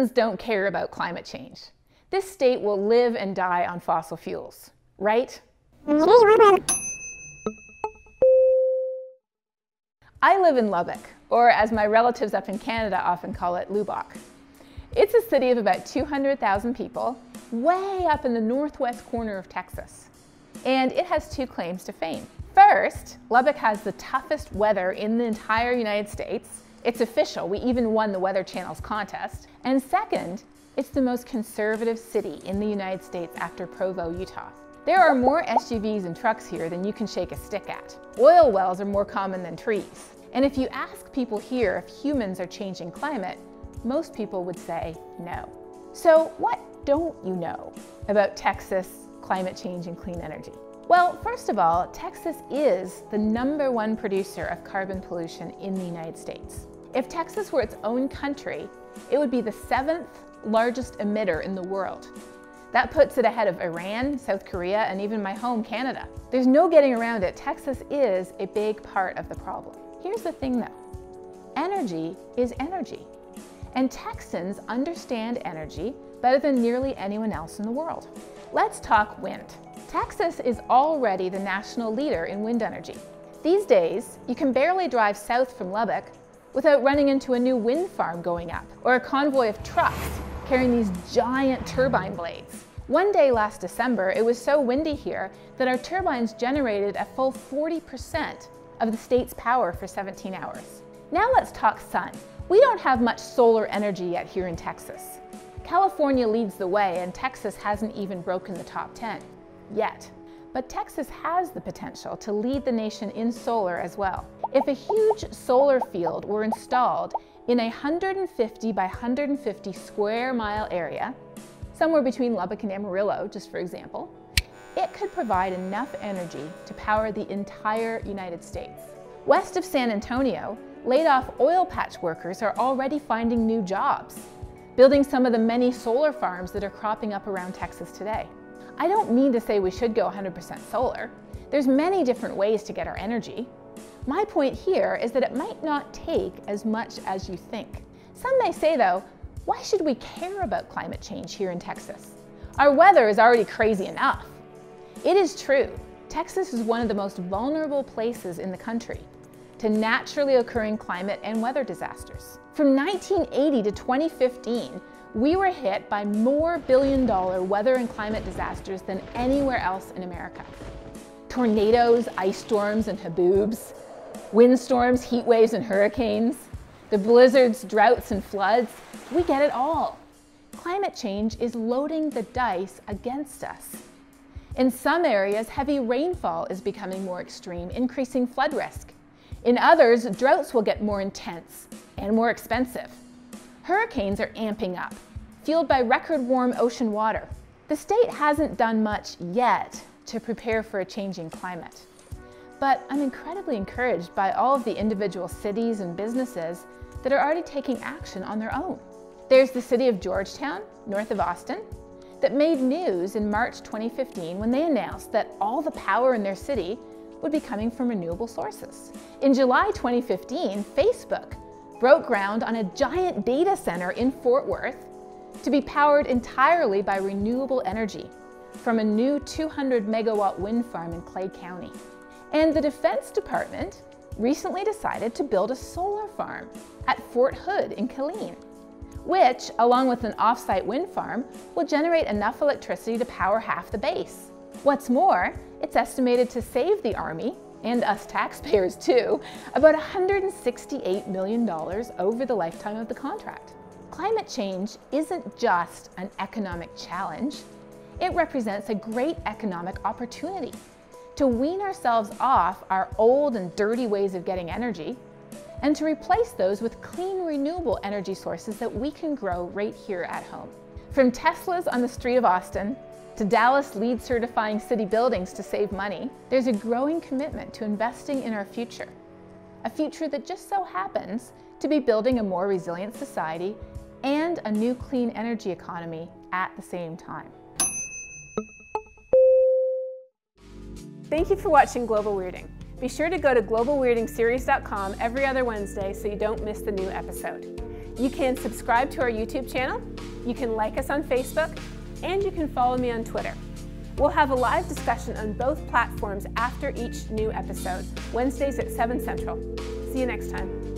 Texans don't care about climate change. This state will live and die on fossil fuels, right? I live in Lubbock, or as my relatives up in Canada often call it, Lubbock. It's a city of about 200,000 people, way up in the northwest corner of Texas. And it has two claims to fame. First, Lubbock has the toughest weather in the entire United States. It's official, we even won the Weather Channel's contest. And second, it's the most conservative city in the United States after Provo, Utah. There are more SUVs and trucks here than you can shake a stick at. Oil wells are more common than trees. And if you ask people here if humans are changing climate, most people would say no. So what don't you know about Texas, climate change, and clean energy? Well, first of all, Texas is the number one producer of carbon pollution in the United States. If Texas were its own country, it would be the seventh largest emitter in the world. That puts it ahead of Iran, South Korea, and even my home, Canada. There's no getting around it. Texas is a big part of the problem. Here's the thing though, energy is energy. And Texans understand energy better than nearly anyone else in the world. Let's talk wind. Texas is already the national leader in wind energy. These days, you can barely drive south from Lubbock without running into a new wind farm going up or a convoy of trucks carrying these giant turbine blades. One day last December, it was so windy here that our turbines generated a full 40% of the state's power for 17 hours. Now let's talk sun. We don't have much solar energy yet here in Texas. California leads the way and Texas hasn't even broken the top 10, yet. But Texas has the potential to lead the nation in solar as well. If a huge solar field were installed in a 150 by 150 square mile area, somewhere between Lubbock and Amarillo, just for example, it could provide enough energy to power the entire United States. West of San Antonio, laid off oil patch workers are already finding new jobs, building some of the many solar farms that are cropping up around Texas today. I don't mean to say we should go 100% solar. There's many different ways to get our energy. My point here is that it might not take as much as you think. Some may say though, why should we care about climate change here in Texas? Our weather is already crazy enough. It is true, Texas is one of the most vulnerable places in the country to naturally occurring climate and weather disasters. From 1980 to 2015, we were hit by more billion dollar weather and climate disasters than anywhere else in America. Tornadoes, ice storms, and haboobs, windstorms, heat waves, and hurricanes, the blizzards, droughts, and floods, we get it all. Climate change is loading the dice against us. In some areas, heavy rainfall is becoming more extreme, increasing flood risk. In others, droughts will get more intense and more expensive. Hurricanes are amping up, fueled by record warm ocean water. The state hasn't done much yet to prepare for a changing climate. But I'm incredibly encouraged by all of the individual cities and businesses that are already taking action on their own. There's the city of Georgetown, north of Austin, that made news in March 2015 when they announced that all the power in their city would be coming from renewable sources. In July 2015, Facebook broke ground on a giant data center in Fort Worth to be powered entirely by renewable energy from a new 200 megawatt wind farm in Clay County. And the Defense Department recently decided to build a solar farm at Fort Hood in Killeen, which, along with an off-site wind farm, will generate enough electricity to power half the base. What's more, it's estimated to save the Army, and us taxpayers too, about $168 million over the lifetime of the contract. Climate change isn't just an economic challenge, it represents a great economic opportunity to wean ourselves off our old and dirty ways of getting energy and to replace those with clean renewable energy sources that we can grow right here at home. From Teslas on the street of Austin to Dallas LEED certifying city buildings to save money, there's a growing commitment to investing in our future. A future that just so happens to be building a more resilient society and a new clean energy economy at the same time. Thank you for watching Global Weirding. Be sure to go to globalweirdingseries.com every other Wednesday so you don't miss the new episode. You can subscribe to our YouTube channel, you can like us on Facebook, and you can follow me on Twitter. We'll have a live discussion on both platforms after each new episode, Wednesdays at 7 Central. See you next time.